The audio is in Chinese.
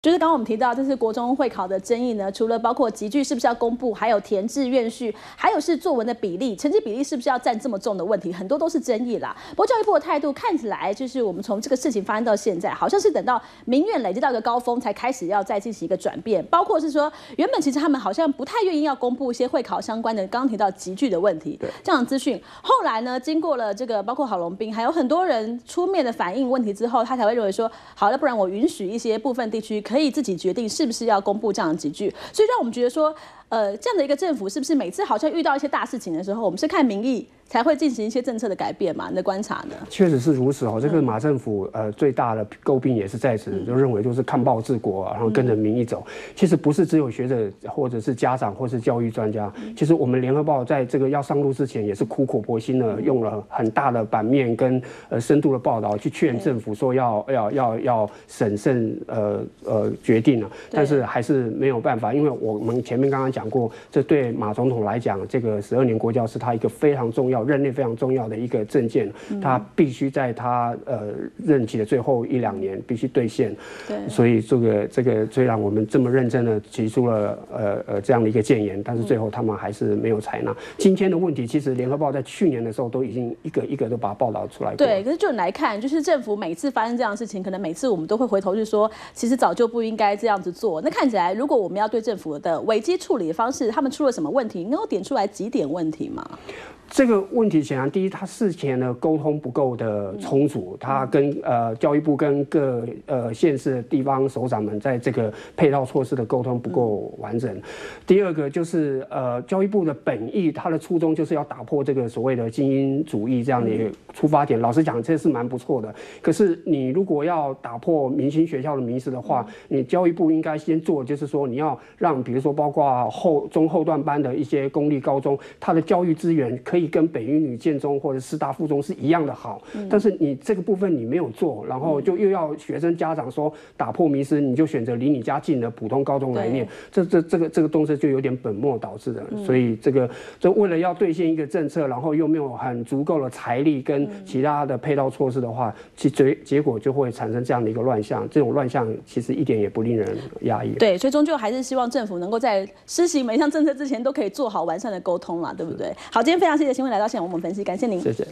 就是刚刚我们提到，这次国中会考的争议呢，除了包括集句是不是要公布，还有填志愿序，还有是作文的比例、成绩比例是不是要占这么重的问题，很多都是争议啦。不过教育部的态度看起来，就是我们从这个事情发生到现在，好像是等到民怨累积到一个高峰，才开始要再进行一个转变。包括是说，原本其实他们好像不太愿意要公布一些会考相关的，刚刚提到集句的问题，这样的资讯。后来呢，经过了这个包括郝龙斌，还有很多人出面的反映问题之后，他才会认为说，好了，不然我允许一些部分地区可以自己决定。是不是要公布这样几句？所以让我们觉得说，呃，这样的一个政府是不是每次好像遇到一些大事情的时候，我们是看民意？才会进行一些政策的改变嘛？你的观察呢？确实是如此哦。这个马政府呃最大的诟病也是在此，就认为就是看报治国，然后跟着民意走。其实不是只有学者或者是家长或是教育专家，其实我们联合报在这个要上路之前也是苦口婆心的用了很大的版面跟呃深度的报道去劝政府说要要要要审慎呃呃决定了。但是还是没有办法，因为我们前面刚刚讲过，这对马总统来讲，这个十二年国教是他一个非常重要。任内非常重要的一个证件，他必须在他呃任期的最后一两年必须兑现。对，所以这个这个虽然我们这么认真的提出了呃呃这样的一个建言，但是最后他们还是没有采纳。今天的问题，其实联合报在去年的时候都已经一个一个都把它报道出来。对，可是就来看，就是政府每次发生这样的事情，可能每次我们都会回头去说，其实早就不应该这样子做。那看起来，如果我们要对政府的危机处理方式，他们出了什么问题？能够点出来几点问题吗？这个问题显然，第一，他事前的沟通不够的充足，他跟呃教育部跟各呃县市的地方首长们在这个配套措施的沟通不够完整。第二个就是呃教育部的本意，他的初衷就是要打破这个所谓的精英主义这样的出发点。老实讲，这是蛮不错的。可是你如果要打破明星学校的名词的话，你教育部应该先做，就是说你要让比如说包括后中后段班的一些公立高中，它的教育资源可以。跟北一女建中或者师大附中是一样的好，但是你这个部分你没有做，然后就又要学生家长说打破迷思，你就选择离你家近的普通高中来念，这这这个这个东西就有点本末倒置的。所以这个就为了要兑现一个政策，然后又没有很足够的财力跟其他的配套措施的话，其结结果就会产生这样的一个乱象。这种乱象其实一点也不令人压抑。对，所以终究还是希望政府能够在施行每项政策之前都可以做好完善的沟通了，对不对？好，今天非常谢。新闻来到现场，我们分析，感谢您。谢谢。